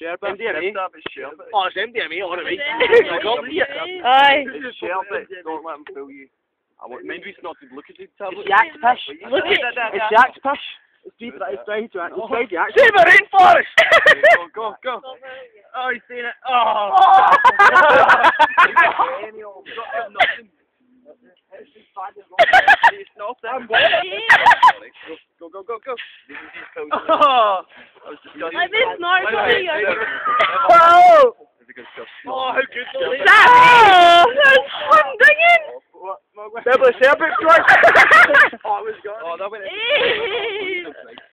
Sherpa. MDMA. Sherpa. Oh, it's MDMA, alright. Oh, yeah. I got it. Aye. It's Sherpa. Don't let him fool you. I want, maybe it's not the Lucozade tablet. It's Yak's pish. Look at It's Yak's pish. It's deep, it's dry, it's dry, it's dry Yak's. Save a rainforest! Go, go, go. Oh, he's seen it. Oh! Go, go, go, go. I was discussing. I. Oh! Oh, how good is that? Oh! That's one dinging! Double separate strike! Oh, I was gone. Oh, that went in.